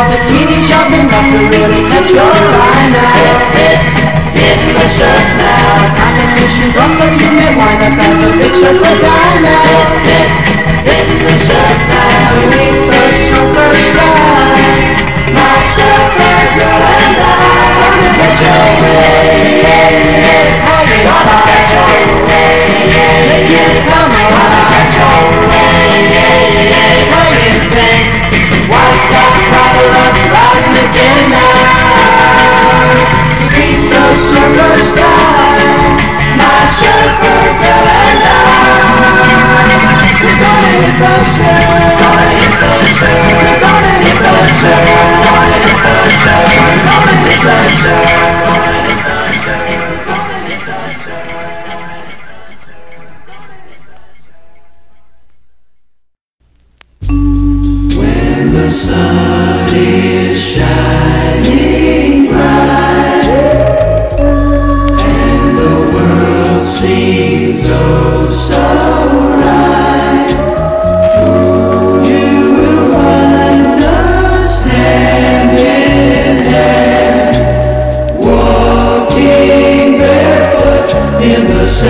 more bikini shopping not to really catch your eye now. Hit hit the shirt now. Competition's up, but you may wind up as a big shirt When the sun is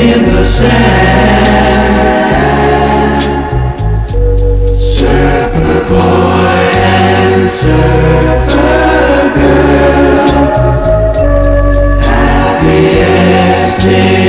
in the sand. Surfer boy and surfer girl, happiest day.